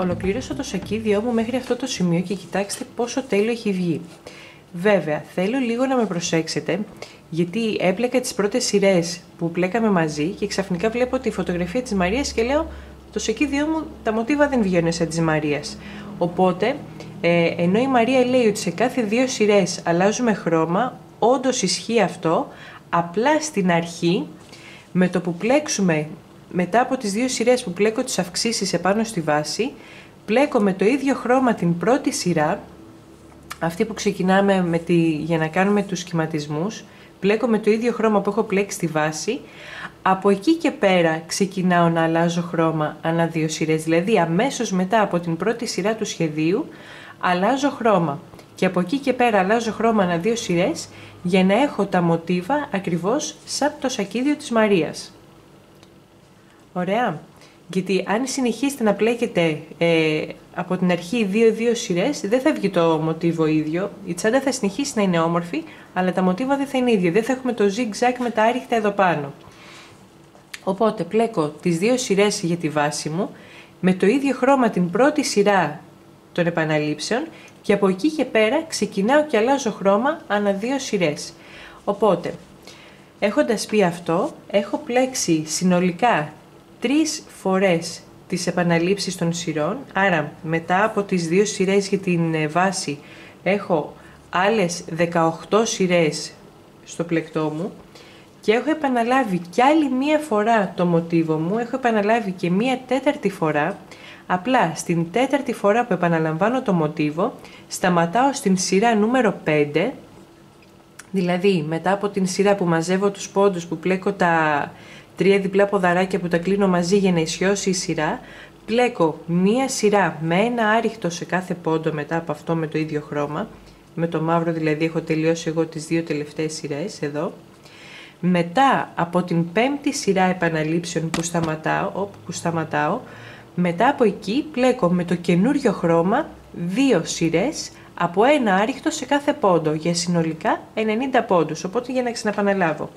Ολοκλήρωσα το σακίδιό μου μέχρι αυτό το σημείο και κοιτάξτε πόσο τέλειο έχει βγει. Βέβαια, θέλω λίγο να με προσέξετε, γιατί έπλεκα τις πρώτες σειρές που πλέκαμε μαζί και ξαφνικά βλέπω τη φωτογραφία της Μαρίας και λέω το σακίδιό μου τα μοτίβα δεν βγαίνουν σαν της Μαρίας. Οπότε, ε, ενώ η Μαρία λέει ότι σε κάθε δύο σειρές αλλάζουμε χρώμα, όντως ισχύει αυτό, απλά στην αρχή, με το που πλέξουμε μετά από τις δύο σειρές που πλέκω τις αυξήσεις επάνω στη βάση, πλέκω με το ίδιο χρώμα την πρώτη σειρά, αυτή που ξεκινάμε με τη, για να κάνουμε τους σχηματισμούς, πλέκω με το ίδιο χρώμα που έχω πλέξει στη βάση, από εκεί και πέρα ξεκινάω να αλλάζω χρώμα ανά δύο σειρές, δηλαδή αμέσως μετά από την πρώτη σειρά του σχεδίου αλλάζω χρώμα. Και από εκεί και πέρα αλλάζω χρώμα ανά δύο σειρές για να έχω τα μοτίβα ακριβώς σαν το σακίδιο της Μαρίας. Ωραία. Γιατί αν συνεχίσετε να πλέκετε ε, από την αρχή δύο-δύο σειρές, δεν θα βγει το μοτίβο ίδιο. Η τσάντα θα συνεχίσει να είναι όμορφη, αλλά τα μοτίβα δεν θα είναι ίδια. Δεν θα έχουμε το zigzag με τα άριχτα εδώ πάνω. Οπότε πλέκω τις δύο σειρές για τη βάση μου, με το ίδιο χρώμα την πρώτη σειρά των επαναλήψεων και από εκεί και πέρα ξεκινάω και αλλάζω χρώμα ανά δύο σειρές. Οπότε, έχοντας πει αυτό, έχω πλέξει συνολικά τρεις φορές τις επαναλήψεις των σειρών, άρα μετά από τις δύο σειρές για την ε, βάση έχω άλλες 18 σειρές στο πλεκτό μου και έχω επαναλάβει κι άλλη μία φορά το μοτίβο μου, έχω επαναλάβει και μία τέταρτη φορά, απλά στην τέταρτη φορά που επαναλαμβάνω το μοτίβο, σταματάω στην σειρά νούμερο 5, δηλαδή μετά από την σειρά που μαζεύω τους πόντους που πλέκω τα τρία διπλά ποδαράκια που τα κλείνω μαζί για να ισιώσει η σειρά, πλέκω μία σειρά με ένα άριχτο σε κάθε πόντο μετά από αυτό με το ίδιο χρώμα, με το μαύρο δηλαδή έχω τελειώσει εγώ τις δύο τελευταίες σειρές εδώ, μετά από την πέμπτη σειρά επαναλήψεων που σταματάω, όπου σταματάω, μετά από εκεί πλέκω με το καινούριο χρώμα δύο σειρές από ένα άριχτο σε κάθε πόντο για συνολικά 90 πόντους, οπότε για να ξαναπαναλάβω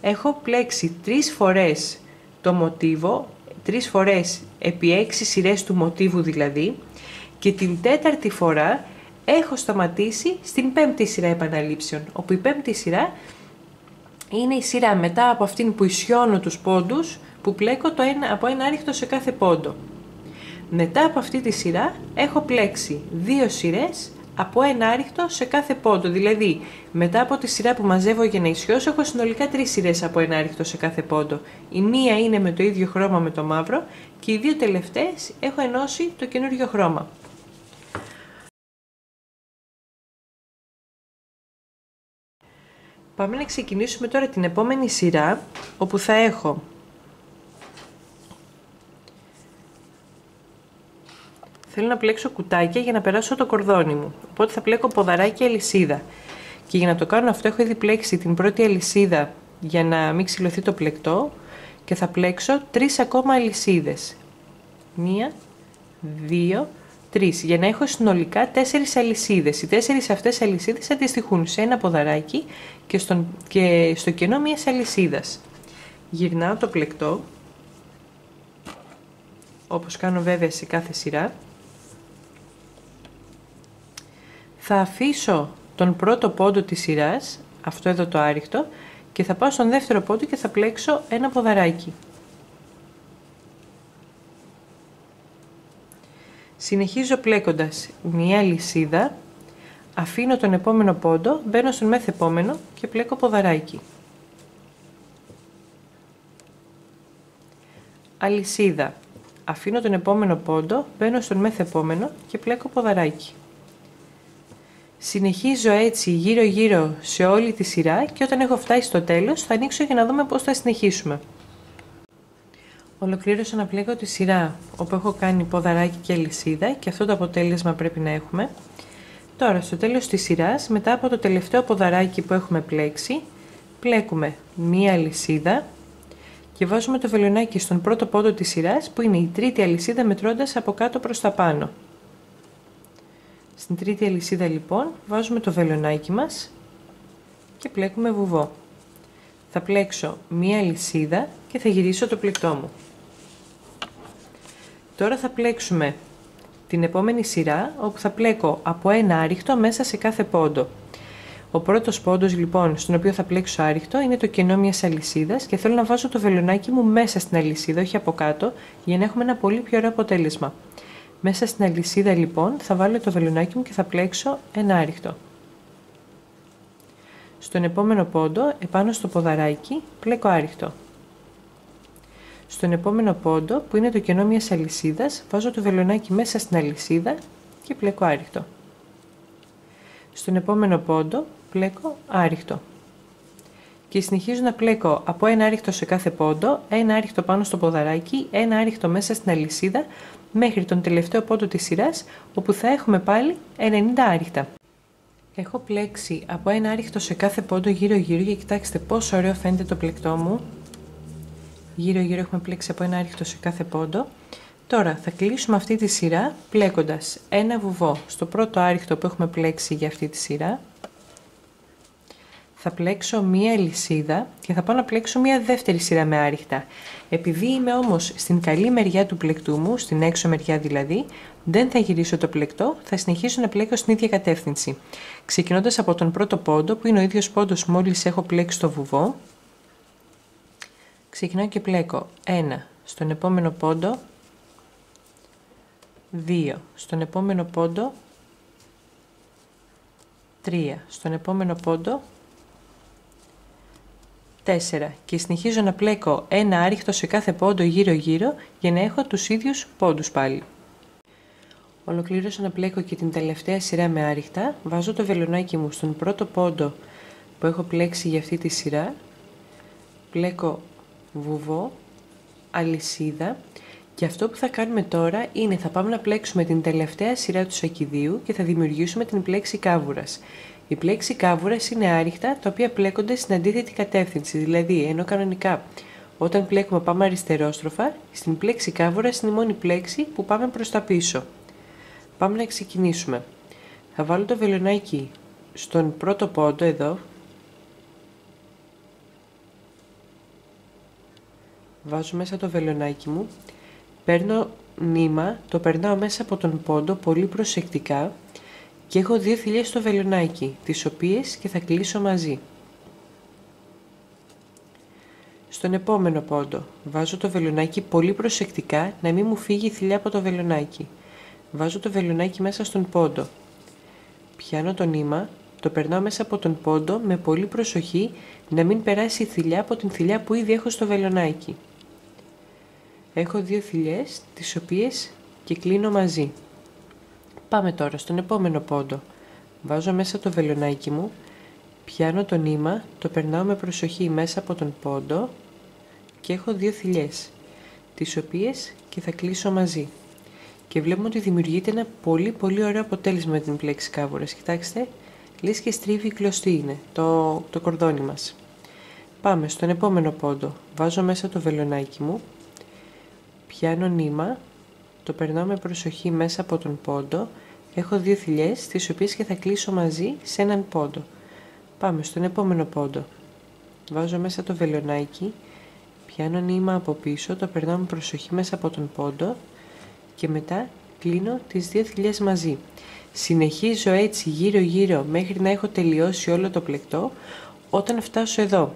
έχω πλέξει τρεις φορές το μοτίβο, τρεις φορές επί έξι σειρές του μοτίβου δηλαδή και την τέταρτη φορά έχω σταματήσει στην πέμπτη σειρά επαναλήψεων, όπου η πέμπτη σειρά είναι η σειρά μετά από αυτήν που ισιώνω τους πόντους που πλέκω το ένα, από ένα άριχτο σε κάθε πόντο. Μετά από αυτή τη σειρά έχω πλέξει δύο σειρές από ένα άριχτο σε κάθε πόντο. Δηλαδή, μετά από τη σειρά που μαζεύω για να ισιώσω, έχω συνολικά τρεις σειρές από ένα άριχτο σε κάθε πόντο. Η μία είναι με το ίδιο χρώμα με το μαύρο και οι δύο τελευταίες έχω ενώσει το καινούριο χρώμα. Πάμε να ξεκινήσουμε τώρα την επόμενη σειρά, όπου θα έχω Θέλω να πλέξω κουτάκια για να περάσω το κορδόνι μου. Οπότε θα πλέκω ποδαράκι αλυσίδα. Και για να το κάνω αυτό έχω ήδη πλέξει την πρώτη αλυσίδα για να μην ξυλωθεί το πλεκτό και θα πλέξω τρεις ακόμα αλυσίδες. Μία, δύο, τρεις. Για να έχω συνολικά τέσσερις αλυσίδες. Οι τέσσερις αυτές αλυσίδες αντιστοιχούν σε ένα ποδαράκι και, στον, και στο κενό μιας αλυσίδας. Γυρνάω το πλεκτό, όπως κάνω βέβαια σε κάθε σειρά. Θα αφήσω τον πρώτο πόντο της σειράς, αυτό εδώ το άριχτο, και θα πάω στον δεύτερο πόντο και θα πλέξω ένα ποδαράκι. Συνεχίζω πλέκοντας μία λυσίδα, αφήνω τον επόμενο πόντο, μπαίνω στον μεθεπόμενο και πλέκω ποδαράκι. Αλυσίδα. Αφήνω τον επόμενο πόντο, μπαίνω στον μεθεπόμενο και πλέκω ποδαράκι. Συνεχίζω έτσι γύρω γύρω σε όλη τη σειρά και όταν έχω φτάσει στο τέλος θα ανοίξω για να δούμε πώς θα συνεχίσουμε. Ολοκλήρωσα να πλέγω τη σειρά όπου έχω κάνει ποδαράκι και λυσίδα και αυτό το αποτέλεσμα πρέπει να έχουμε. Τώρα στο τέλος της σειράς μετά από το τελευταίο ποδαράκι που έχουμε πλέξει πλέκουμε μία λυσίδα και βάζουμε το βελονάκι στον πρώτο πόντο της σειράς που είναι η τρίτη αλυσίδα μετρώντας από κάτω προς τα πάνω. Στην τρίτη αλυσίδα λοιπόν βάζουμε το βελονάκι μας και πλέκουμε βουβό. Θα πλέξω μία αλυσίδα και θα γυρίσω το πλεκτό μου. Τώρα θα πλέξουμε την επόμενη σειρά όπου θα πλέκω από ένα άριχτο μέσα σε κάθε πόντο. Ο πρώτος πόντος λοιπόν στον οποίο θα πλέξω άριχτο είναι το κενό μιας αλυσίδας και θέλω να βάζω το βελονάκι μου μέσα στην αλυσίδα, όχι από κάτω, για να έχουμε ένα πολύ πιο ωραίο αποτέλεσμα. Μέσα στην αλυσίδα λοιπόν θα βάλω το βελονάκι μου και θα πλέξω ένα άριχτο. Στον επόμενο πόντο, επάνω στο ποδαράκι, πλέκω άριχτο. Στον επόμενο πόντο, που είναι το κενό μιας αλυσίδας, βάζω το βελονάκι μέσα στην αλυσίδα και πλέκω άριχτο. Στον επόμενο πόντο, πλέκω άριχτο. Και συνεχίζω να πλέκω από ένα άριχτο σε κάθε πόντο, ένα άριχτο πάνω στο ποδαράκι, ένα άριχτο μέσα στην αλυσίδα, μέχρι τον τελευταίο πόντο της σειράς, όπου θα έχουμε πάλι 90 άριχτα. Έχω πλέξει από ένα άριχτο σε κάθε πόντο γύρω γύρω και κοιτάξτε πόσο ωραίο φαίνεται το πλεκτό μου. Γύρω γύρω έχουμε πλέξει από ένα άριχτο σε κάθε πόντο. Τώρα θα κλείσουμε αυτή τη σειρά πλέκοντας ένα βουβό στο πρώτο άριχτο που έχουμε πλέξει για αυτή τη σειρά. Θα πλέξω μία λυσίδα και θα πάω να πλέξω μία δεύτερη σειρά με άριχτα. Επειδή είμαι όμως στην καλή μεριά του πλεκτού μου, στην έξω μεριά δηλαδή, δεν θα γυρίσω το πλεκτό, θα συνεχίσω να πλέκω στην ίδια κατεύθυνση. Ξεκινώντας από τον πρώτο πόντο, που είναι ο ίδιος πόντος μόλις έχω πλέξει το βουβό, ξεκινάω και πλέκω 1 στον επόμενο πόντο, 2 στον επόμενο πόντο, 3 στον επόμενο πόντο, 4 και συνεχίζω να πλέκω ένα άριχτο σε κάθε πόντο γύρω γύρω για να έχω τους ίδιους πόντους πάλι. Ολοκλήρωσα να πλέκω και την τελευταία σειρά με άριχτα. Βάζω το βελονάκι μου στον πρώτο πόντο που έχω πλέξει για αυτή τη σειρά. Πλέκω βουβό, αλυσίδα και αυτό που θα κάνουμε τώρα είναι θα πάμε να πλέξουμε την τελευταία σειρά του σακιδίου και θα δημιουργήσουμε την πλέξη κάβουρας. Η πλέξη κάβουρας είναι άριχτα τα οποία πλέκονται στην αντίθετη κατεύθυνση, δηλαδή ενώ κανονικά όταν πλέκουμε πάμε αριστερόστροφα, στην πλέξη κάβουρας είναι η μόνη πλέξη που πάμε προς τα πίσω. Πάμε να ξεκινήσουμε. Θα βάλω το βελονάκι στον πρώτο πόντο εδώ. Βάζω μέσα το βελονάκι μου. Παίρνω νήμα, το περνάω μέσα από τον πόντο πολύ προσεκτικά και έχω δύο θηλιές στο βελονάκι, τις οποίες και θα κλείσω μαζί. Στον επόμενο πόντο βάζω το βελονάκι πολύ προσεκτικά να μην μου φύγει η θηλιά από το βελονάκι. Βάζω το βελονάκι μέσα στον πόντο. Πιάνω το νήμα, το περνάω μέσα από τον πόντο με πολύ προσοχή να μην περάσει η θηλιά από την θηλιά που ήδη έχω στο βελονάκι. Έχω δύο θηλιές, τις οποίες και κλείνω μαζί. Πάμε τώρα στον επόμενο πόντο. Βάζω μέσα το βελονάκι μου, πιάνω το νήμα, το περνάω με προσοχή μέσα από τον πόντο και έχω δύο θηλιές, τις οποίες και θα κλείσω μαζί και βλέπουμε ότι δημιουργείται ένα πολύ πολύ ωραίο αποτέλεσμα με την πλέξη κάβουρας. Κοιτάξτε, λες και στρίβει κλωστή είναι το, το κορδόνι μας. Πάμε στον επόμενο πόντο. Βάζω μέσα το βελονάκι μου, πιάνω νήμα, το περνάω με προσοχή μέσα από τον πόντο, έχω δύο θηλιές, τις οποίες και θα κλείσω μαζί σε έναν πόντο. Πάμε στον επόμενο πόντο. Βάζω μέσα το βελονάκι, πιάνω νήμα από πίσω, το περνάω με προσοχή μέσα από τον πόντο, και μετά κλείνω τις δύο θηλιές μαζί. Συνεχίζω έτσι γύρω γύρω μέχρι να έχω τελειώσει όλο το πλεκτό όταν φτάσω εδώ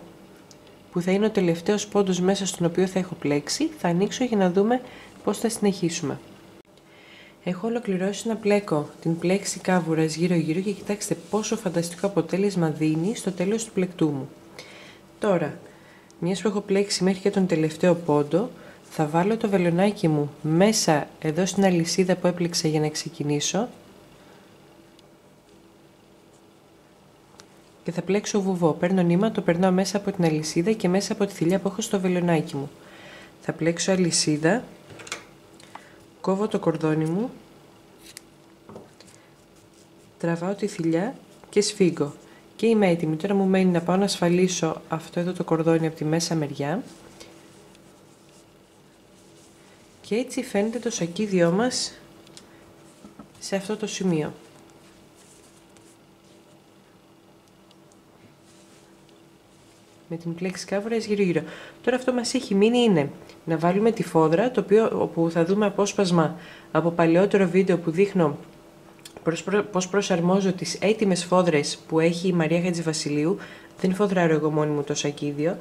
που θα είναι ο τελευταίος πόντος μέσα στον οποίο θα έχω πλέξει θα ανοίξω για να δούμε πώς θα συνεχίσουμε; Έχω ολοκληρώσει να πλέκω την πλέξη κάβουρας γύρω γύρω και κοιτάξτε πόσο φανταστικό αποτέλεσμα δίνει στο τέλος του πλεκτού μου. Τώρα, μιας που έχω πλέξει μέχρι και τον τελευταίο πόντο, θα βάλω το βελονάκι μου μέσα εδώ στην αλυσίδα που έπληξα για να ξεκινήσω και θα πλέξω βουβό. Παίρνω νήμα, το περνάω μέσα από την αλυσίδα και μέσα από τη θηλιά που έχω στο βελονάκι μου. Θα πλέξω αλυσίδα, κόβω το κορδόνι μου, τραβάω τη θηλιά και σφίγγω. Και είμαι έτοιμη. Τώρα μου μένει να πάω να ασφαλίσω αυτό εδώ το κορδόνι από τη μέσα μεριά. Και έτσι φαίνεται το σακίδιό μας σε αυτό το σημείο. Με την πλέξη κάβουρας γύρω γύρω. Τώρα αυτό μας έχει μείνει είναι να βάλουμε τη φόδρα, το οποίο, όπου θα δούμε απόσπασμα από παλαιότερο βίντεο που δείχνω πώς, πώς προσαρμόζω τις έτοιμες φόδρες που έχει η Μαρία Χατζηβασιλείου. Δεν φοδράρω εγώ μόνη μου το σακίδιο.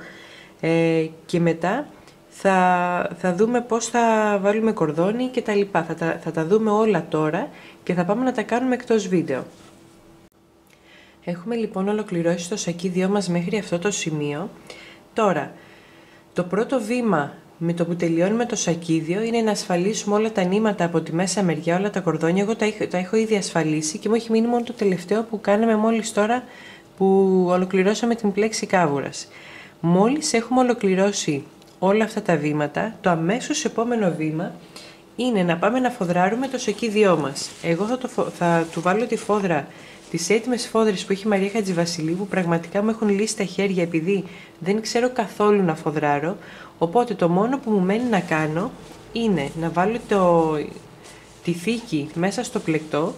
Ε, και μετά θα, θα δούμε πώς θα βάλουμε κορδόνι και τα λοιπά. Θα τα, θα τα δούμε όλα τώρα και θα πάμε να τα κάνουμε εκτός βίντεο. Έχουμε λοιπόν ολοκληρώσει το σακίδιό μας μέχρι αυτό το σημείο. Τώρα, το πρώτο βήμα με το που τελειώνουμε το σακίδιο είναι να ασφαλίσουμε όλα τα νήματα από τη μέσα μεριά, όλα τα κορδόνια. Εγώ τα έχω, τα έχω ήδη ασφαλίσει και μου έχει μείνει μόνο το τελευταίο που κάναμε μόλις τώρα που ολοκληρώσαμε την πλέξη κάβουρας. Μόλις έχουμε ολοκληρώσει όλα αυτά τα βήματα, το αμέσως επόμενο βήμα είναι να πάμε να φοδράρουμε το σακίδιό μας. Εγώ θα, το, θα του βάλω τη φόδρα τις έτοιμες φόδρες που έχει η Μαρία Χατζηβασιλείου που πραγματικά μου έχουν λύσει τα χέρια επειδή δεν ξέρω καθόλου να φοδράρω. Οπότε το μόνο που μου μένει να κάνω είναι να βάλω το, τη θήκη μέσα στο πλεκτό,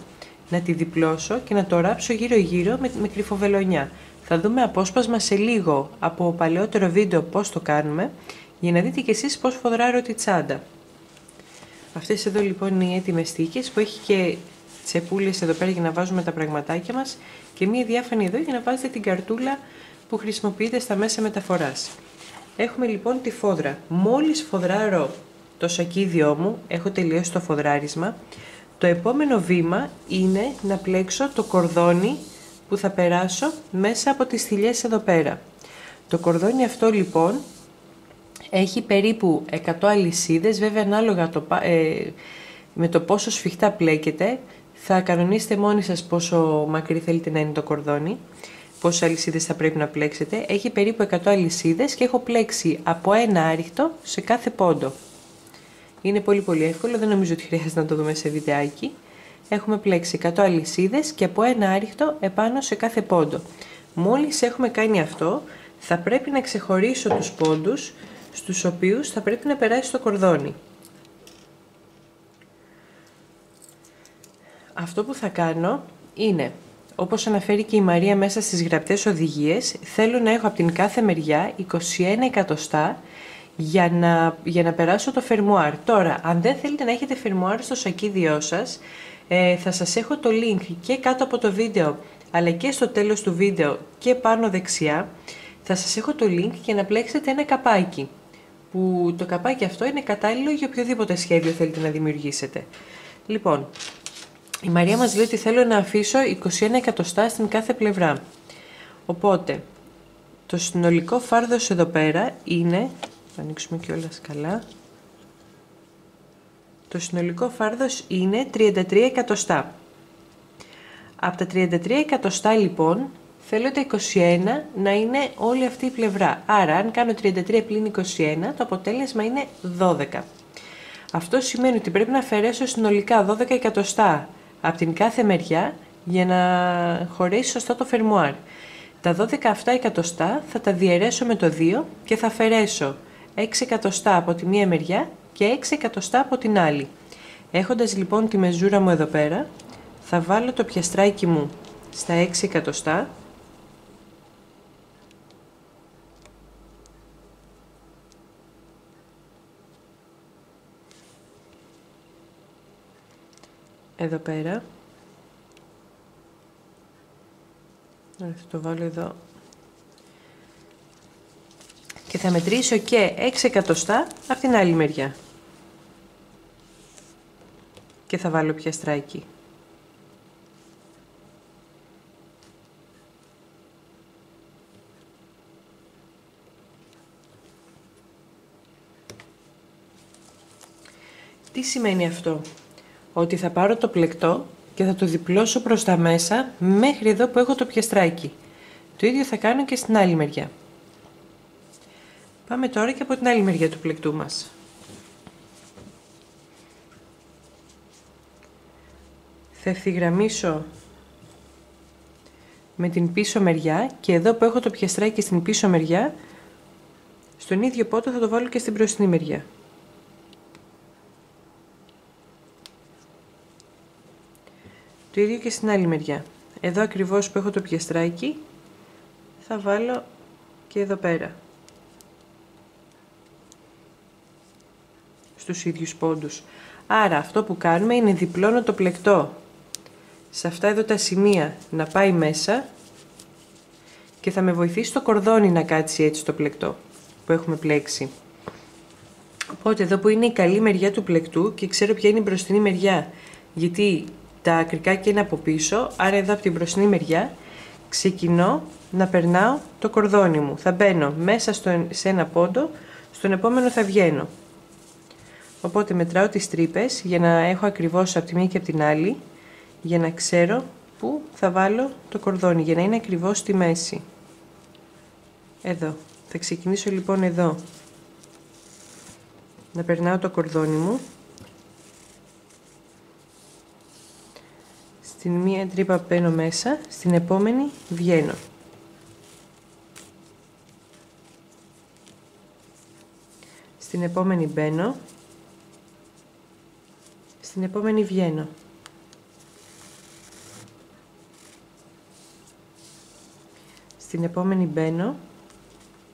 να τη διπλώσω και να το ράψω γύρω γύρω με, με κρυφοβελονιά. Θα δούμε απόσπασμα σε λίγο από παλαιότερο βίντεο πώς το κάνουμε για να δείτε κι εσείς πώς φοδράρω τη τσάντα. Αυτές εδώ λοιπόν είναι οι έτοιμες θήκες που έχει και τσεπούλες εδώ πέρα για να βάζουμε τα πραγματάκια μας και μία διάφανη εδώ για να βάζετε την καρτούλα που χρησιμοποιείτε στα μέσα μεταφοράς. Έχουμε λοιπόν τη φόδρα. Μόλις φοδράρω το σακίδιό μου, έχω τελειώσει το φοδράρισμα, το επόμενο βήμα είναι να πλέξω το κορδόνι που θα περάσω μέσα από τις θηλιές εδώ πέρα. Το κορδόνι αυτό λοιπόν έχει περίπου 100 αλυσίδες, βέβαια ανάλογα το, ε, με το πόσο σφιχτά πλέκεται, θα κανονίσετε μόνοι σας πόσο μακρύ θέλετε να είναι το κορδόνι, πόσες αλυσίδες θα πρέπει να πλέξετε. Έχει περίπου 100 αλυσίδες και έχω πλέξει από ένα άριχτο σε κάθε πόντο. Είναι πολύ πολύ εύκολο, δεν νομίζω ότι χρειάζεται να το δούμε σε βιντεάκι. Έχουμε πλέξει 100 αλυσίδες και από ένα άριχτο επάνω σε κάθε πόντο. Μόλις έχουμε κάνει αυτό, θα πρέπει να ξεχωρίσω τους πόντους στους οποίους θα πρέπει να περάσει το κορδόνι. Αυτό που θα κάνω είναι, όπως αναφέρει και η Μαρία μέσα στις γραπτές οδηγίες, θέλω να έχω από την κάθε μεριά 21 εκατοστά για να, για να περάσω το φερμουάρ. Τώρα, αν δεν θέλετε να έχετε φερμουάρ στο σακίδιό σας, ε, θα σας έχω το link και κάτω από το βίντεο, αλλά και στο τέλος του βίντεο και πάνω δεξιά, θα σας έχω το link για να πλέξετε ένα καπάκι, που το καπάκι αυτό είναι κατάλληλο για οποιοδήποτε σχέδιο θέλετε να δημιουργήσετε. Λοιπόν, η Μαρία μας λέει ότι θέλω να αφήσω 21 εκατοστά στην κάθε πλευρά. Οπότε, το συνολικό φάρδος εδώ πέρα είναι, θα ανοίξουμε και όλα καλά, το συνολικό φάρδος είναι 33 εκατοστά. Από τα 33 εκατοστά λοιπόν, θέλω τα 21 να είναι όλη αυτή η πλευρά. Άρα, αν κάνω 33 πλην 21, το αποτέλεσμα είναι 12. Αυτό σημαίνει ότι πρέπει να αφαιρέσω συνολικά 12 εκατοστά από την κάθε μεριά για να χωρέσει σωστά το φερμουάρ. Τα 12 αυτά εκατοστά θα τα διαιρέσω με το 2 και θα αφαιρέσω 6 εκατοστά από τη μία μεριά και 6 εκατοστά από την άλλη. Έχοντας λοιπόν τη μεζούρα μου εδώ πέρα, θα βάλω το πιαστράκι μου στα 6 εκατοστά εδώ πέρα. Θα το βάλω εδώ. Και θα μετρήσω και 6 εκατοστά από την άλλη μεριά. Και θα βάλω πιαστράκι. Τι σημαίνει αυτό; Ότι θα πάρω το πλεκτό και θα το διπλώσω προς τα μέσα μέχρι εδώ που έχω το πιαστράκι. Το ίδιο θα κάνω και στην άλλη μεριά. Πάμε τώρα και από την άλλη μεριά του πλεκτού μας. Θα ευθυγραμμίσω με την πίσω μεριά και εδώ που έχω το πιαστράκι στην πίσω μεριά, στον ίδιο πότο θα το βάλω και στην μπροστινή μεριά. Το ίδιο και στην άλλη μεριά. Εδώ ακριβώς που έχω το πιαστράκι θα βάλω και εδώ πέρα. Στους ίδιους πόντους. Άρα αυτό που κάνουμε είναι διπλώνω το πλεκτό σε αυτά εδώ τα σημεία να πάει μέσα και θα με βοηθήσει το κορδόνι να κάτσει έτσι το πλεκτό που έχουμε πλέξει. Οπότε εδώ που είναι η καλή μεριά του πλεκτού και ξέρω ποια είναι η μπροστινή μεριά γιατί τα ακρικάκια είναι από πίσω, άρα εδώ από την μπροστινή μεριά ξεκινώ να περνάω το κορδόνι μου. Θα μπαίνω μέσα στο, σε ένα πόντο, στον επόμενο θα βγαίνω. Οπότε μετράω τις τρύπες για να έχω ακριβώς από τη μία και από την άλλη, για να ξέρω πού θα βάλω το κορδόνι, για να είναι ακριβώς στη μέση. Εδώ. Θα ξεκινήσω λοιπόν εδώ. Να περνάω το κορδόνι μου. Στην μία τρύπα μπαίνω μέσα, στην επόμενη βγαίνω. Στην επόμενη μπαίνω. Στην επόμενη βγαίνω. Στην επόμενη μπαίνω.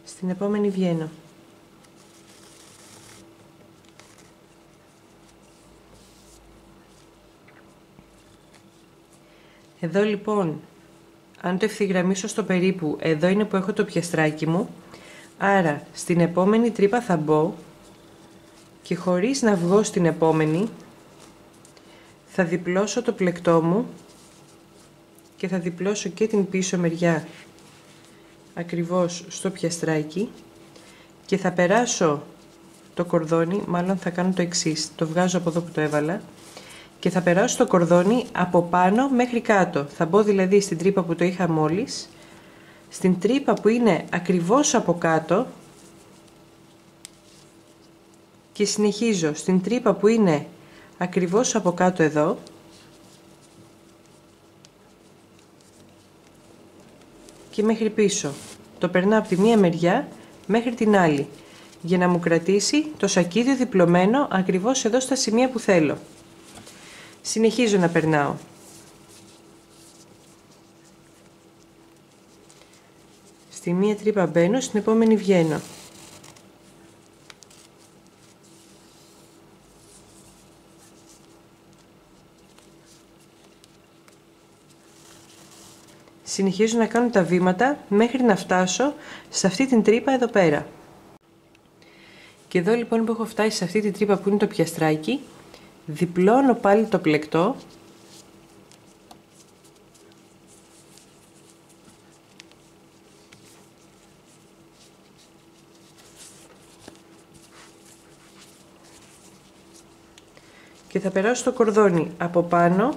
Στην επόμενη βγαίνω. Εδώ λοιπόν, αν το ευθυγραμμίσω στο περίπου, εδώ είναι που έχω το πιαστράκι μου. Άρα, στην επόμενη τρύπα θα μπω και χωρίς να βγω στην επόμενη, θα διπλώσω το πλεκτό μου και θα διπλώσω και την πίσω μεριά ακριβώς στο πιαστράκι και θα περάσω το κορδόνι, μάλλον θα κάνω το εξής, το βγάζω από εδώ που το έβαλα και θα περάσω το κορδόνι από πάνω μέχρι κάτω. Θα μπω δηλαδή στην τρύπα που το είχα μόλις, στην τρύπα που είναι ακριβώς από κάτω και συνεχίζω στην τρύπα που είναι ακριβώς από κάτω εδώ και μέχρι πίσω. Το περνάω από τη μία μεριά μέχρι την άλλη για να μου κρατήσει το σακίδιο διπλωμένο ακριβώς εδώ στα σημεία που θέλω. Συνεχίζω να περνάω. Στη μία τρύπα μπαίνω, στην επόμενη βγαίνω. Συνεχίζω να κάνω τα βήματα μέχρι να φτάσω σε αυτή την τρύπα εδώ πέρα. Και εδώ λοιπόν που έχω φτάσει σε αυτή την τρύπα που είναι το πιαστράκι, διπλώνω πάλι το πλεκτό και θα περάσω το κορδόνι από πάνω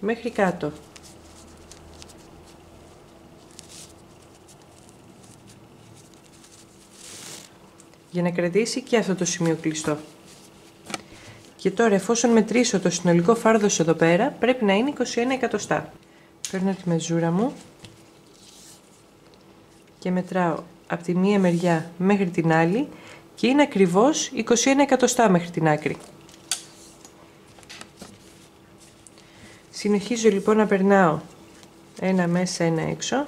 μέχρι κάτω. για να κρατήσει και αυτό το σημείο κλειστό. Και τώρα εφόσον μετρήσω το συνολικό φάρδος εδώ πέρα πρέπει να είναι 21 εκατοστά. Παίρνω τη μεζούρα μου και μετράω από τη μία μεριά μέχρι την άλλη και είναι ακριβώς 21 εκατοστά μέχρι την άκρη. Συνεχίζω λοιπόν να περνάω ένα μέσα, ένα έξω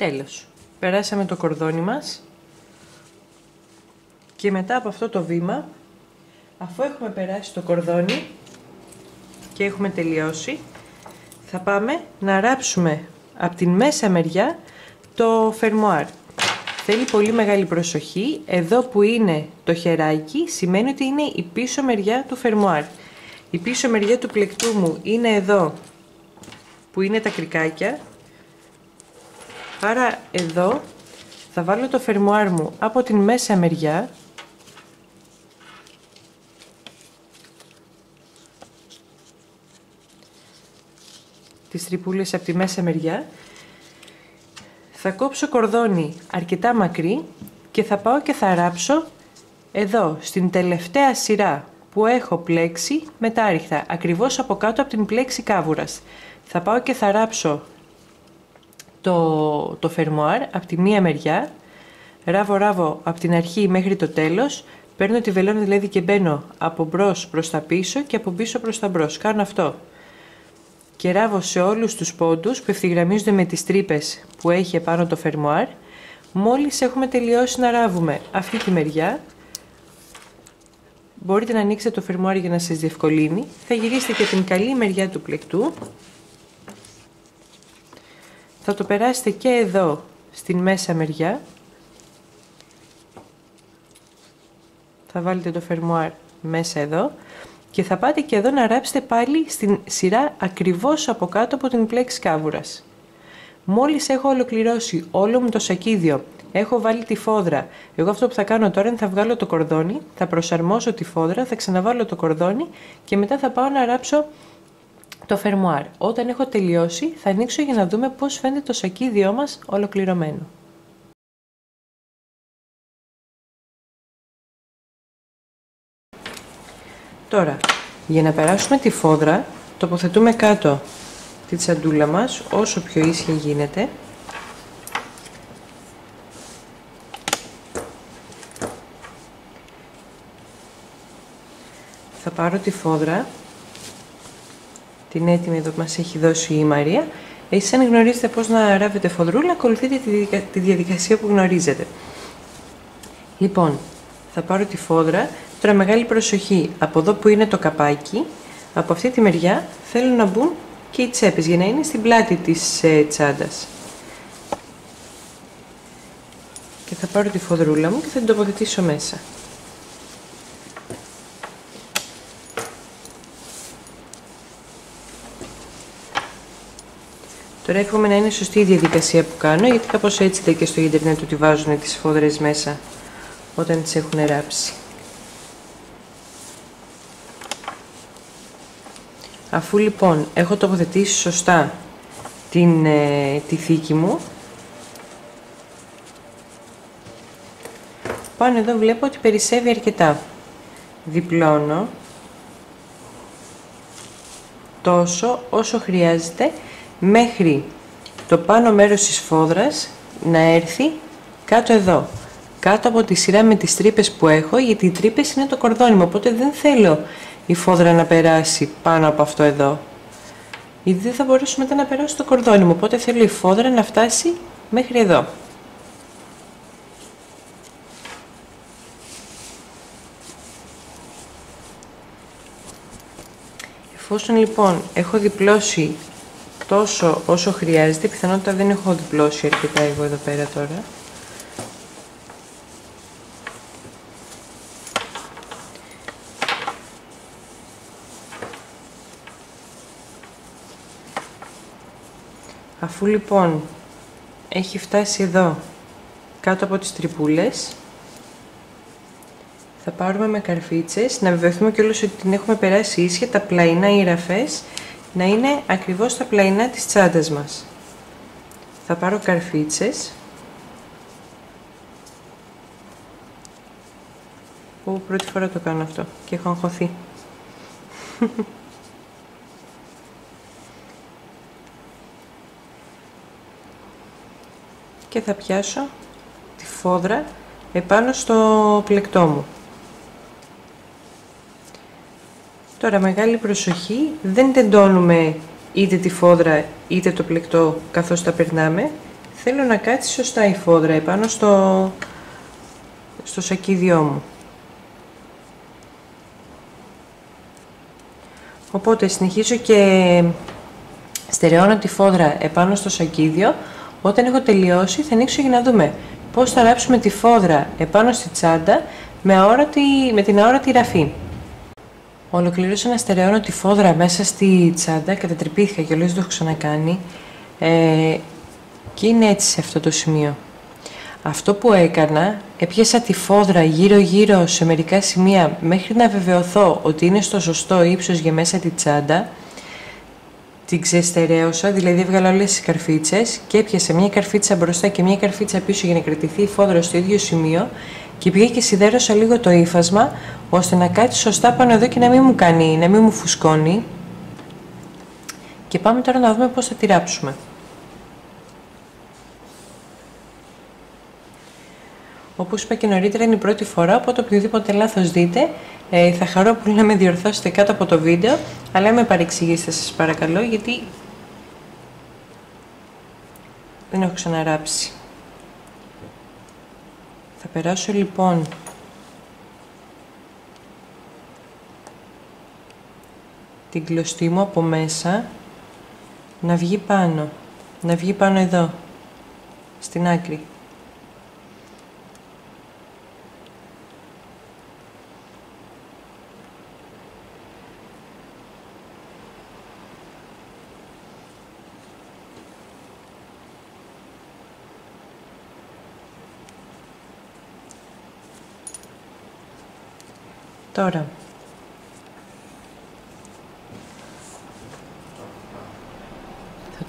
Τέλος. Περάσαμε το κορδόνι μας και μετά από αυτό το βήμα, αφού έχουμε περάσει το κορδόνι και έχουμε τελειώσει, θα πάμε να ράψουμε από την μέσα μεριά το φερμοάρ. Θέλει πολύ μεγάλη προσοχή. Εδώ που είναι το χεράκι σημαίνει ότι είναι η πίσω μεριά του φερμοάρ. Η πίσω μεριά του πλεκτού μου είναι εδώ που είναι τα κρικάκια Άρα εδώ θα βάλω το φερμουάρ μου από την μέσα μεριά τις τρυπούλες από τη μέσα μεριά θα κόψω κορδόνι αρκετά μακρύ και θα πάω και θα ράψω εδώ στην τελευταία σειρά που έχω πλέξει μετάριχτα, ακριβώς από κάτω από την πλέξη κάβουρας. Θα πάω και θα ράψω το, το φερμοάρ από τη μία μεριά, ράβω ράβω από την αρχή μέχρι το τέλος, παίρνω τη βελόνα δηλαδή και μπαίνω από μπρος προς τα πίσω και από πίσω προς τα μπρος. Κάνω αυτό. Και ράβω σε όλους τους πόντους που ευθυγραμμίζονται με τις τρύπες που έχει επάνω το φερμοάρ. Μόλις έχουμε τελειώσει να ράβουμε αυτή τη μεριά, μπορείτε να ανοίξετε το φερμοάρ για να σας διευκολύνει. Θα γυρίσετε και την καλή μεριά του πλεκτού. Θα το περάσετε και εδώ στην μέσα μεριά. Θα βάλετε το φερμοάρ μέσα εδώ και θα πάτε και εδώ να ράψετε πάλι στην σειρά ακριβώς από κάτω από την πλέξη κάβουρας. Μόλις έχω ολοκληρώσει όλο μου το σακίδιο, έχω βάλει τη φόδρα. Εγώ αυτό που θα κάνω τώρα είναι θα βγάλω το κορδόνι, θα προσαρμόσω τη φόδρα, θα ξαναβάλω το κορδόνι και μετά θα πάω να ράψω το φερμοάρ. Όταν έχω τελειώσει θα ανοίξω για να δούμε πώς φαίνεται το σακίδιό μας ολοκληρωμένο. Τώρα, για να περάσουμε τη φόδρα, τοποθετούμε κάτω τη τσαντούλα μας όσο πιο ίσια γίνεται. Θα πάρω τη φόδρα την έτοιμη εδώ που μας έχει δώσει η Μαρία. Εσείς αν γνωρίζετε πώς να ράβετε φοδρούλα, ακολουθείτε τη διαδικασία που γνωρίζετε. Λοιπόν, θα πάρω τη φόδρα. Τώρα μεγάλη προσοχή. Από εδώ που είναι το καπάκι, από αυτή τη μεριά θέλω να μπουν και οι τσέπες για να είναι στην πλάτη της ε, τσάντας. Και θα πάρω τη φοδρούλα μου και θα την τοποθετήσω μέσα. Τώρα εύχομαι να είναι σωστή η διαδικασία που κάνω, γιατί κάπως έτσι λέει και στο ίντερνετ ότι βάζουν τις φόδρες μέσα όταν τις έχουν ράψει. Αφού λοιπόν έχω τοποθετήσει σωστά την, ε, τη θήκη μου, πάνω εδώ βλέπω ότι περισσεύει αρκετά. Διπλώνω τόσο όσο χρειάζεται μέχρι το πάνω μέρος της φόδρας να έρθει κάτω εδώ. Κάτω από τη σειρά με τις τρύπες που έχω, γιατί οι τρύπες είναι το κορδόνι μου, οπότε δεν θέλω η φόδρα να περάσει πάνω από αυτό εδώ. Γιατί δεν θα μπορέσω μετά να περάσω το κορδόνι μου, οπότε θέλω η φόδρα να φτάσει μέχρι εδώ. Εφόσον λοιπόν έχω διπλώσει τόσο όσο χρειάζεται. Πιθανότητα δεν έχω διπλώσει αρκετά εγώ εδώ πέρα τώρα. Αφού λοιπόν έχει φτάσει εδώ κάτω από τις τρυπούλες θα πάρουμε με καρφίτσες να βεβαιωθούμε κιόλας ότι την έχουμε περάσει ίσια τα πλαϊνά ή ραφές να είναι ακριβώς τα πλαϊνά της τσάντας μας. Θα πάρω καρφίτσες που πρώτη φορά το κάνω αυτό και έχω αγχωθεί. και θα πιάσω τη φόδρα επάνω στο πλεκτό μου. Τώρα μεγάλη προσοχή, δεν τεντώνουμε είτε τη φόδρα είτε το πλεκτό καθώς τα περνάμε. Θέλω να κάτσει σωστά η φόδρα επάνω στο, στο σακίδιό μου. Οπότε συνεχίζω και στερεώνω τη φόδρα επάνω στο σακίδιο. Όταν έχω τελειώσει θα ανοίξω για να δούμε πώς θα ράψουμε τη φόδρα επάνω στη τσάντα με, με την αόρατη ραφή. Ολοκλήρωσα να στερεώνω τη φόδρα μέσα στη τσάντα, κατατρυπήθηκα και όλες το έχω ξανακάνει ε, και είναι έτσι σε αυτό το σημείο. Αυτό που έκανα, έπιασα τη φόδρα γύρω-γύρω σε μερικά σημεία μέχρι να βεβαιωθώ ότι είναι στο σωστό ύψος για μέσα τη τσάντα. Την ξεστερέωσα, δηλαδή έβγαλα όλες τις καρφίτσες και έπιασα μια καρφίτσα μπροστά και μια καρφίτσα πίσω για να κρατηθεί η φόδρα στο ίδιο σημείο και πήγα και σιδέρωσα λίγο το ύφασμα ώστε να κάτσει σωστά πάνω εδώ και να μην μου κάνει, να μην μου φουσκώνει. Και πάμε τώρα να δούμε πώς θα τη ράψουμε. Όπως είπα και νωρίτερα είναι η πρώτη φορά, οπότε οποιοδήποτε λάθος δείτε ε, θα χαρώ πολύ να με διορθώσετε κάτω από το βίντεο, αλλά με παρεξηγήσετε σας παρακαλώ, γιατί δεν έχω ξαναράψει. Θα περάσω λοιπόν την κλωστή μου από μέσα να βγει πάνω, να βγει πάνω εδώ, στην άκρη. Τώρα,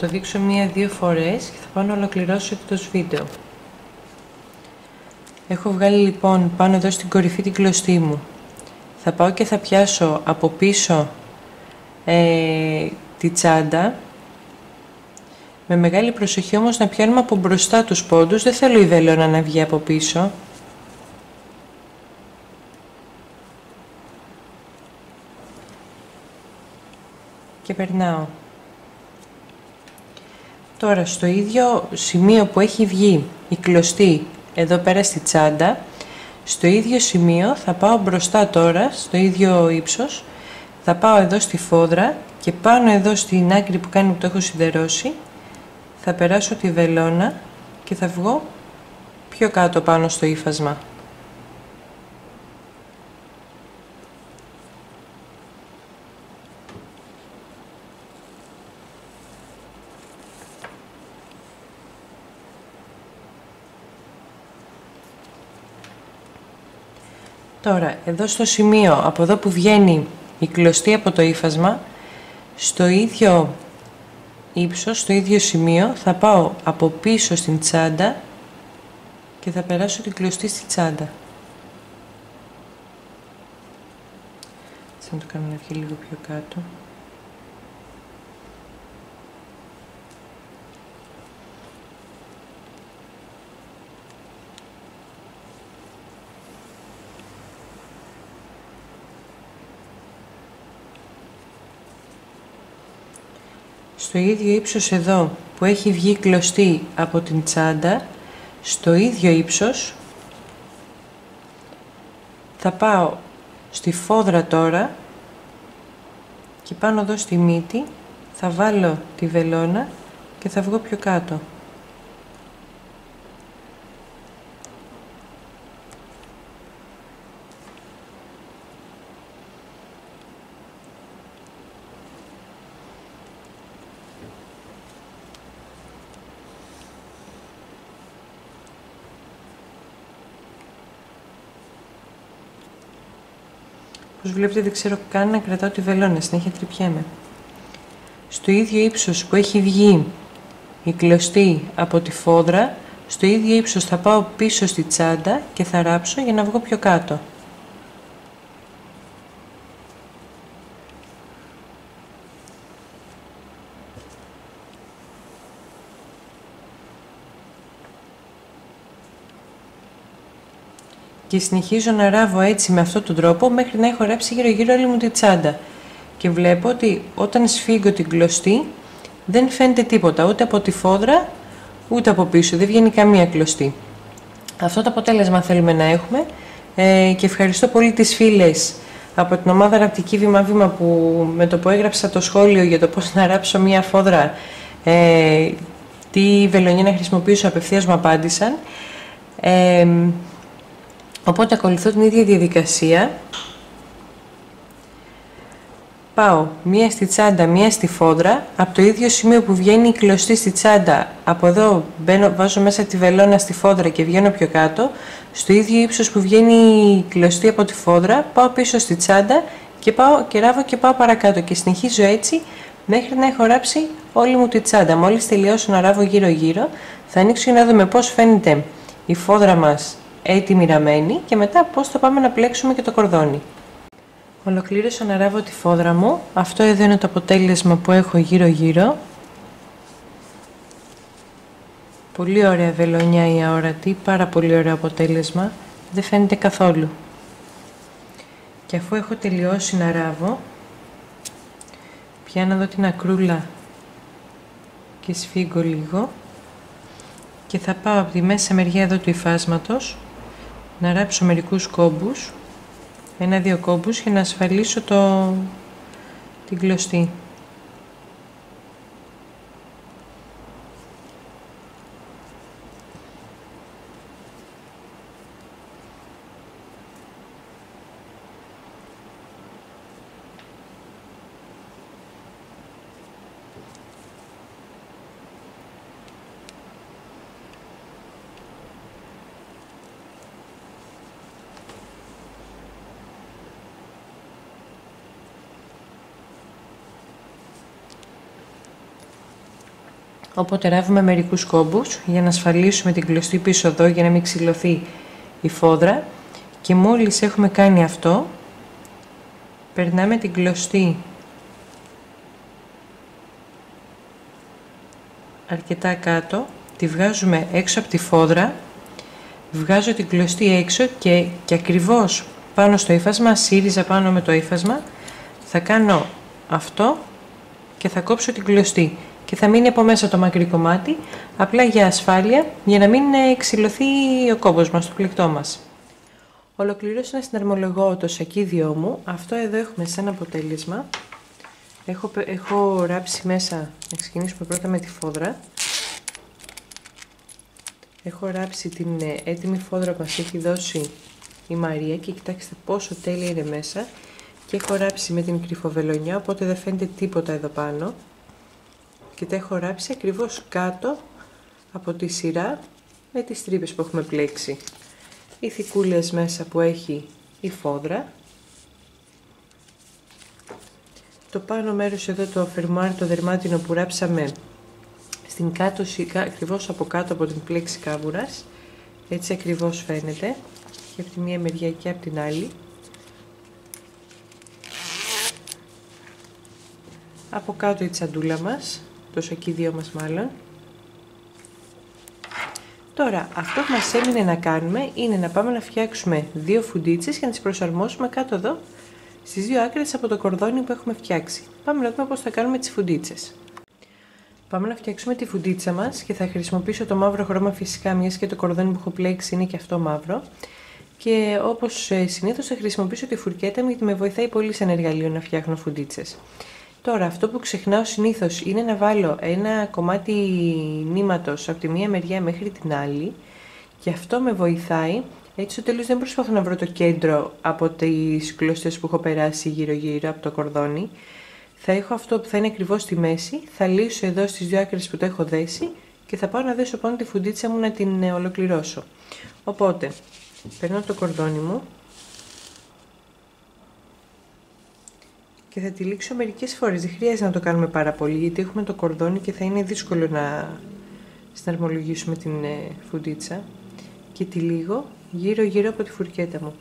το δείξω μία-δύο φορές και θα πάω να ολοκληρώσω το βίντεο. Έχω βγάλει λοιπόν πάνω εδώ στην κορυφή την κλωστή μου. Θα πάω και θα πιάσω από πίσω ε, τη τσάντα. Με μεγάλη προσοχή όμως να πιάνουμε από μπροστά τους πόντους. Δεν θέλω η βελόνα να βγει από πίσω. και περνάω. Τώρα στο ίδιο σημείο που έχει βγει η κλωστή εδώ πέρα στη τσάντα, στο ίδιο σημείο θα πάω μπροστά τώρα, στο ίδιο ύψος, θα πάω εδώ στη φόδρα και πάνω εδώ στην άκρη που κάνει που το έχω σιδερώσει, θα περάσω τη βελόνα και θα βγω πιο κάτω πάνω στο ύφασμα. Τώρα, εδώ στο σημείο, από εδώ που βγαίνει η κλωστή από το ύφασμα, στο ίδιο ύψος, στο ίδιο σημείο, θα πάω από πίσω στην τσάντα και θα περάσω την κλωστή στη τσάντα. Θα το κάνω να βγει λίγο πιο κάτω. Στο ίδιο ύψος εδώ που έχει βγει κλωστή από την τσάντα, στο ίδιο ύψος θα πάω στη φόδρα τώρα και πάνω εδώ στη μύτη θα βάλω τη βελόνα και θα βγω πιο κάτω. Βλέπετε δεν ξέρω καν να κρατάω τη βελόνα, συνέχεια τρυπιέμαι. Στο ίδιο ύψος που έχει βγει η κλωστή από τη φόδρα, στο ίδιο ύψος θα πάω πίσω στη τσάντα και θα ράψω για να βγω πιο κάτω. Και συνεχίζω να ράβω έτσι με αυτόν τον τρόπο μέχρι να έχω ράψει γύρω γύρω όλη μου τη τσάντα. Και βλέπω ότι όταν σφίγγω την κλωστή δεν φαίνεται τίποτα ούτε από τη φόδρα ούτε από πίσω, δεν βγαίνει καμία κλωστή. Αυτό το αποτέλεσμα θέλουμε να έχουμε ε, και ευχαριστώ πολύ τις φίλες από την ομάδα Ραπτική Βήμα Βήμα που με το που έγραψα το σχόλιο για το πώς να ράψω μία φόδρα ε, τι βελονιά να χρησιμοποιήσω απευθείας μου απάντησαν. Ε, Οπότε ακολουθώ την ίδια διαδικασία. Πάω μία στη τσάντα, μία στη φόδρα. Από το ίδιο σημείο που βγαίνει η κλωστή στη τσάντα, από εδώ μπαίνω, βάζω μέσα τη βελόνα στη φόδρα και βγαίνω πιο κάτω. Στο ίδιο ύψος που βγαίνει η κλωστή από τη φόδρα, πάω πίσω στη τσάντα και, πάω, και ράβω και πάω παρακάτω. Και συνεχίζω έτσι μέχρι να έχω ράψει όλη μου τη τσάντα. Μόλις τελειώσω να ράβω γύρω-γύρω, θα ανοίξω για να δούμε πώς φαίνεται η φόδρα μας έτοιμη ραμμένη και μετά πώς θα πάμε να πλέξουμε και το κορδόνι. Ολοκλήρωσα να ράβω τη φόδρα μου. Αυτό εδώ είναι το αποτέλεσμα που έχω γύρω γύρω. Πολύ ωραία βελονιά η αόρατη, πάρα πολύ ωραίο αποτέλεσμα. Δεν φαίνεται καθόλου. Και αφού έχω τελειώσει να ράβω, πιάνω εδώ την ακρούλα και σφίγγω λίγο και θα πάω από τη μέσα μεριά εδώ του υφάσματος να ράψω μερικούς κόμπους ένα-δύο κόμπους για να ασφαλίσω το, την κλωστή. Οπότε ράβουμε μερικούς κόμπους για να ασφαλίσουμε την κλωστή πίσω εδώ για να μην ξυλωθεί η φόδρα. Και μόλις έχουμε κάνει αυτό περνάμε την κλωστή αρκετά κάτω τη βγάζουμε έξω από τη φόδρα βγάζω την κλωστή έξω και, και ακριβώς πάνω στο ύφασμα, σύριζα πάνω με το ύφασμα θα κάνω αυτό και θα κόψω την κλωστή και θα μείνει από μέσα το μακρύ κομμάτι, απλά για ασφάλεια, για να μην εξυλωθεί ο κόμπος μας, το πληκτό μας. Ολοκλήρωσα να συναρμολογώ το σακίδιό μου. Αυτό εδώ έχουμε σαν αποτέλεσμα. Έχω, έχω ράψει μέσα, να ξεκινήσουμε πρώτα με τη φόδρα. Έχω ράψει την ε, έτοιμη φόδρα που μας έχει δώσει η Μαρία και κοιτάξτε πόσο τέλεια είναι μέσα. Και έχω ράψει με την κρυφοβελονιά, οπότε δεν φαίνεται τίποτα εδώ πάνω και τα έχω ράψει ακριβώς κάτω από τη σειρά με τις τρύπες που έχουμε πλέξει. Οι θικούλες μέσα που έχει η φόδρα. Το πάνω μέρος εδώ το φερμάρι το δερμάτινο που ράψαμε στην κάτω, ακριβώς από κάτω από την πλέξη κάβουρας. Έτσι ακριβώς φαίνεται και από τη μία μεριά και από την άλλη. Από κάτω η τσαντούλα μας το σακίδιο μας μάλλον. Τώρα, αυτό που μας έμεινε να κάνουμε είναι να πάμε να φτιάξουμε δύο φουντίτσες και να τις προσαρμόσουμε κάτω εδώ στις δύο άκρες από το κορδόνι που έχουμε φτιάξει. Πάμε να δούμε πώς θα κάνουμε τις φουντίτσες. Πάμε να φτιάξουμε τη φουντίτσα μας και θα χρησιμοποιήσω το μαύρο χρώμα φυσικά μιας και το κορδόνι που έχω πλέξει είναι και αυτό μαύρο. Και όπως ε, συνήθως θα χρησιμοποιήσω τη φουρκέτα μου γιατί με βοηθάει πολύ σαν εργαλείο να φτιάχνω φουντίτσες. Τώρα, αυτό που ξεχνάω συνήθως είναι να βάλω ένα κομμάτι νήματος από τη μία μεριά μέχρι την άλλη και αυτό με βοηθάει. Έτσι στο τέλος δεν προσπαθώ να βρω το κέντρο από τις κλωστές που έχω περάσει γύρω-γύρω από το κορδόνι. Θα έχω αυτό που θα είναι ακριβώς στη μέση, θα λύσω εδώ στις δύο άκρες που το έχω δέσει και θα πάω να δέσω πάνω τη φουντίτσα μου να την ολοκληρώσω. Οπότε, παίρνω το κορδόνι μου, και θα τη λήξω μερικές φορές. Δεν χρειάζεται να το κάνουμε πάρα πολύ γιατί έχουμε το κορδόνι και θα είναι δύσκολο να συναρμολογήσουμε την ε, φουντίτσα. Και τη λίγο γύρω γύρω από τη φουρκέτα μου.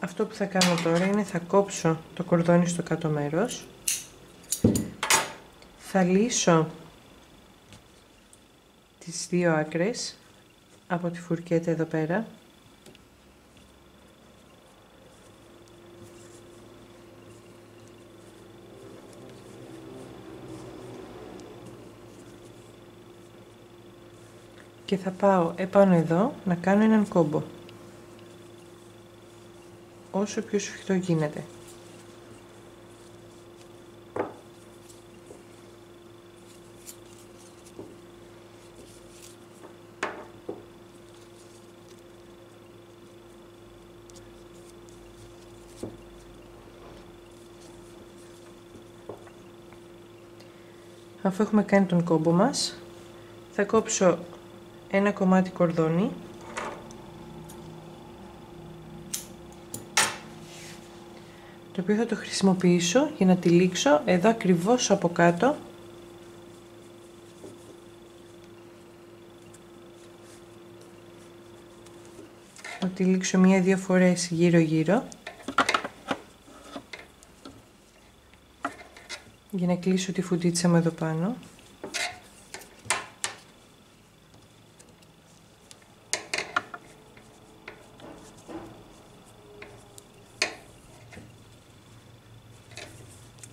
Αυτό που θα κάνω τώρα είναι θα κόψω το κορδόνι στο κάτω μέρος θα λύσω τις δύο άκρες από τη φουρκέτα εδώ πέρα και θα πάω επάνω εδώ να κάνω έναν κόμπο όσο πιο σφιχτό γίνεται. Αφού έχουμε κάνει τον κόμπο μας, θα κόψω ένα κομμάτι κορδόνι. Το οποίο θα το χρησιμοποιήσω για να τυλίξω εδώ ακριβώς από κάτω. Θα τυλίξω μία-δύο φορές γύρω-γύρω για να κλείσω τη φουντίτσα μου εδώ πάνω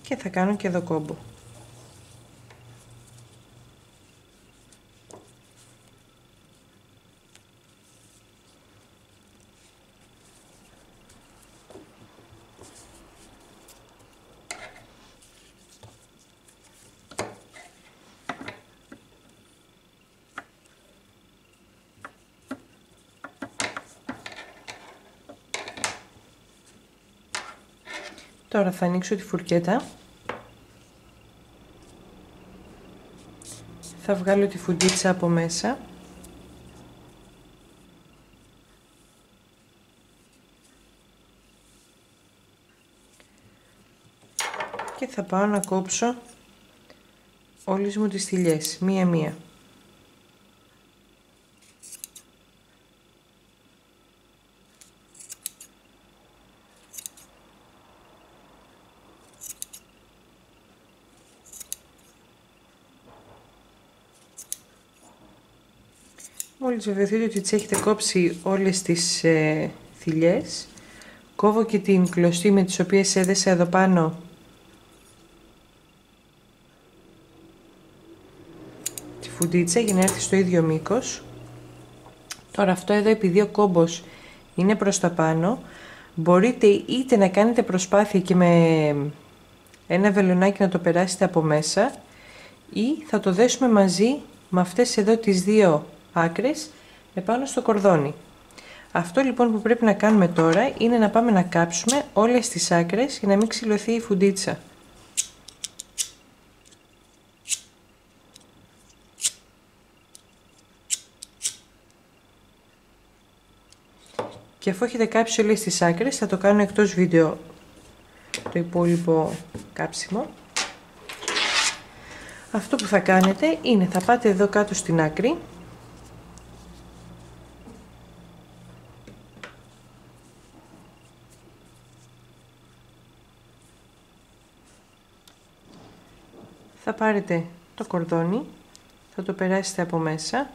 και θα κάνω και εδώ κόμπο. Τώρα θα ανοίξω τη φουρκέτα. Θα βγάλω τη φουντίτσα από μέσα. Και θα πάω να κόψω όλες μου τις θηλιές, μία-μία. Μόλις βεβαιωθείτε ότι τις έχετε κόψει όλες τις ε, θηλιές, κόβω και την κλωστή με τις οποίες έδεσα εδώ πάνω τη φουντίτσα για να έρθει στο ίδιο μήκος. Τώρα αυτό εδώ επειδή ο κόμπος είναι προς τα πάνω, μπορείτε είτε να κάνετε προσπάθεια και με ένα βελονάκι να το περάσετε από μέσα ή θα το δέσουμε μαζί με αυτές εδώ τις δύο άκρες επάνω στο κορδόνι. Αυτό λοιπόν που πρέπει να κάνουμε τώρα είναι να πάμε να κάψουμε όλες τις άκρες για να μην ξυλωθεί η φουντίτσα. Και αφού έχετε κάψει όλες τις άκρες θα το κάνω εκτός βίντεο το υπόλοιπο κάψιμο. Αυτό που θα κάνετε είναι θα πάτε εδώ κάτω στην άκρη θα πάρετε το κορδόνι, θα το περάσετε από μέσα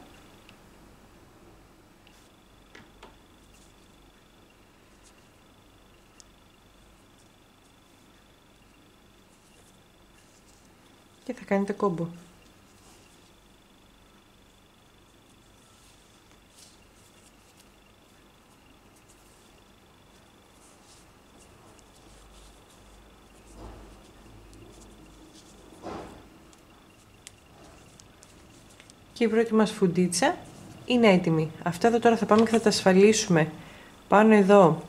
και θα κάνετε κόμπο. Και η πρώτη μας φουντίτσα είναι έτοιμη. Αυτά εδώ τώρα θα πάμε και θα τα ασφαλίσουμε πάνω εδώ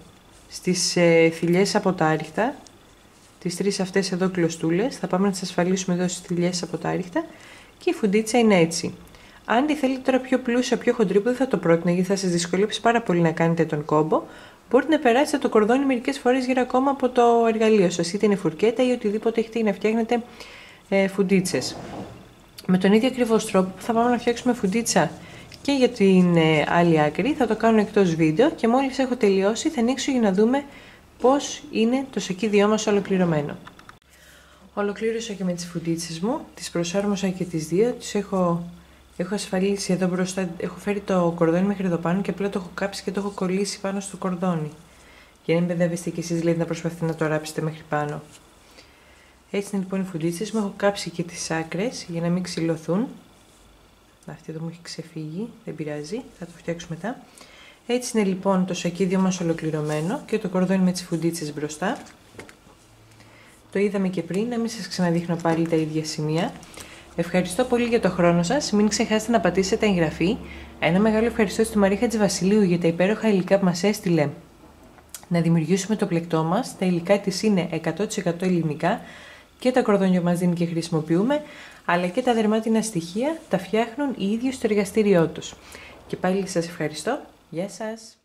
στις ε, θηλιές από τα άριχτα. Τις τρεις αυτές εδώ κλωστούλες. Θα πάμε να τις ασφαλίσουμε εδώ στις θηλιές από τα άριχτα. Και η φουντίτσα είναι έτσι. Αν τη θέλετε τώρα πιο πλούσια, πιο χοντρή, που δεν θα το πρότεινα γιατί θα σας δυσκολέψει πάρα πολύ να κάνετε τον κόμπο, μπορείτε να περάσετε το κορδόνι μερικές φορές γύρω ακόμα από το εργαλείο σας, είτε είναι φουρκέτα ή οτιδήποτε έχετε για να φτιάχνετε ε, φουντίτσες. Με τον ίδιο ακριβώς τρόπο που θα πάμε να φτιάξουμε φουντίτσα και για την ε, άλλη άκρη, θα το κάνω εκτός βίντεο και μόλις έχω τελειώσει θα ανοίξω για να δούμε πώς είναι το σακίδιό μας ολοκληρωμένο. Ολοκλήρωσα και με τις φουντίτσες μου, τις προσάρμοσα και τις δύο, τις έχω, έχω ασφαλίσει εδώ μπροστά, έχω φέρει το κορδόνι μέχρι εδώ πάνω και απλά το έχω κάψει και το έχω κολλήσει πάνω στο κορδόνι. Για να μην μπεδεύεστε κι εσείς δηλαδή να προσπαθείτε να το ράψετε μέχρι πάνω. Έτσι είναι λοιπόν οι φουντίτσες μου. Έχω κάψει και τις άκρες για να μην ξυλωθούν. Αυτή εδώ μου έχει ξεφύγει, δεν πειράζει, θα το φτιάξω μετά. Έτσι είναι λοιπόν το σακίδιο μας ολοκληρωμένο και το κορδόνι με τις φουντίτσες μπροστά. Το είδαμε και πριν, να μην σας ξαναδείχνω πάλι τα ίδια σημεία. Ευχαριστώ πολύ για το χρόνο σας. Μην ξεχάσετε να πατήσετε εγγραφή. Ένα μεγάλο ευχαριστώ στη Μαρίχα Βασιλείου για τα υπέροχα υλικά που μας έστειλε να δημιουργήσουμε το πλεκτό μας. Τα υλικά της είναι 100% ελληνικά και τα κορδόνια μας δίνει και χρησιμοποιούμε, αλλά και τα δερμάτινα στοιχεία τα φτιάχνουν οι ίδιοι στο εργαστήριό τους. Και πάλι σας ευχαριστώ. Γεια σας!